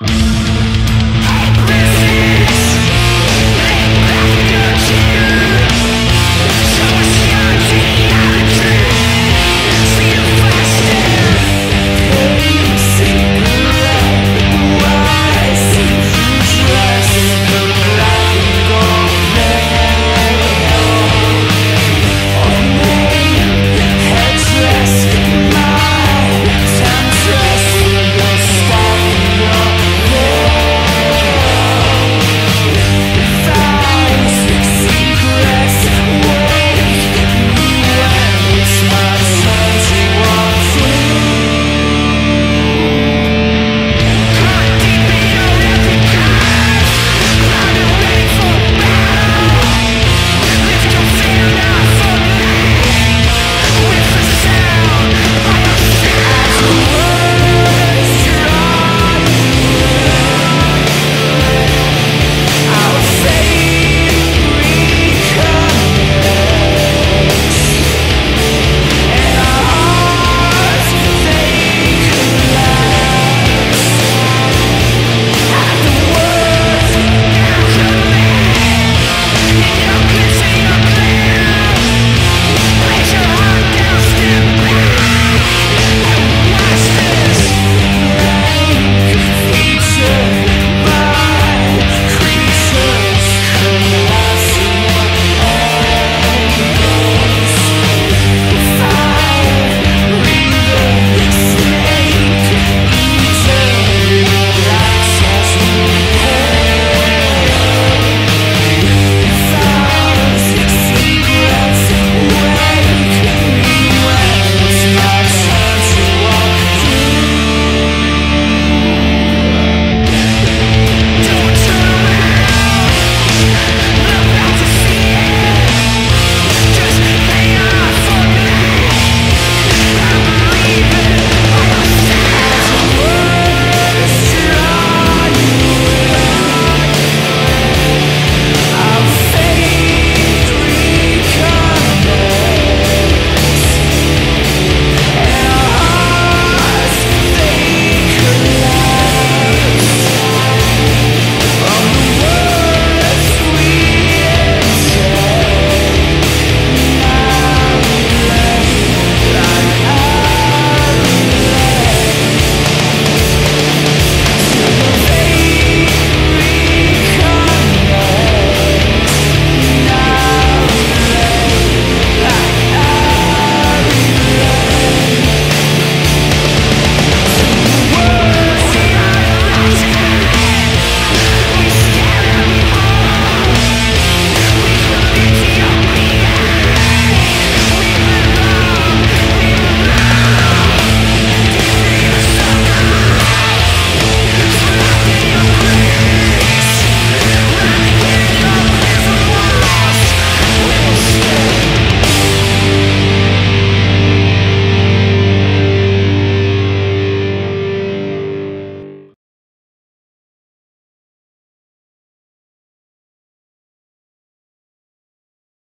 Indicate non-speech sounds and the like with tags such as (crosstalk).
Bye. (laughs)